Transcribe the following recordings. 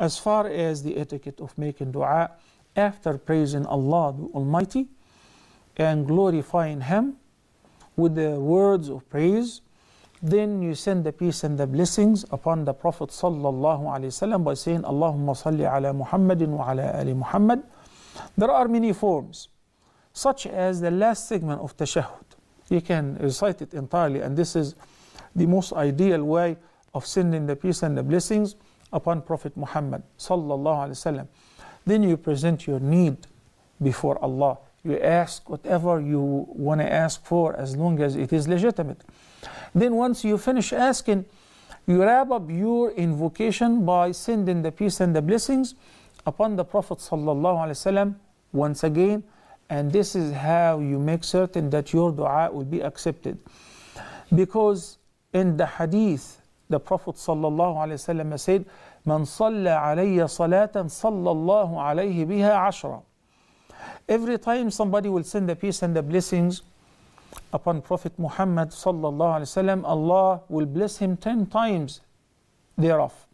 as far as the etiquette of making dua after praising Allah the Almighty and glorifying Him with the words of praise, then you send the peace and the blessings upon the Prophet sallallahu alaihi wasallam by saying Allahumma salli ala Muhammadin wa ala ali Muhammad. There are many forms, such as the last segment of tashahhud. You can recite it entirely, and this is the most ideal way of sending the peace and the blessings upon Prophet Muhammad sallallahu alaihi wasallam. Then you present your need before Allah. You ask whatever you want to ask for as long as it is legitimate. Then once you finish asking, you wrap up your invocation by sending the peace and the blessings upon the Prophet sallallahu alaihi wasallam once again, and this is how you make certain that your dua will be accepted. Because in the hadith, the Prophet said, Man salla alayya salatan sallallahu alayhi biha ashra. Every time somebody will send the peace and the blessings upon Prophet Muhammad Allah will bless him ten times thereof.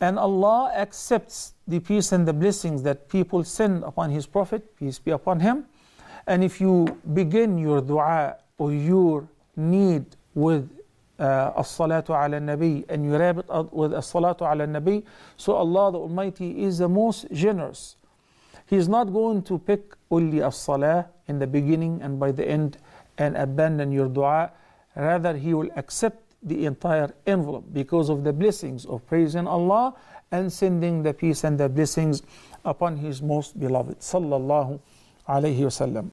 And Allah accepts the peace and the blessings that people send upon His Prophet, peace be upon him. And if you begin your dua or your need with uh, as-salatu ala and you wrap it up with as-salatu ala so Allah the Almighty is the most generous. He is not going to pick only as-salah in the beginning and by the end and abandon your dua. Rather, He will accept the entire envelope because of the blessings of praising Allah and sending the peace and the blessings upon His most beloved. Sallallahu alayhi wasallam.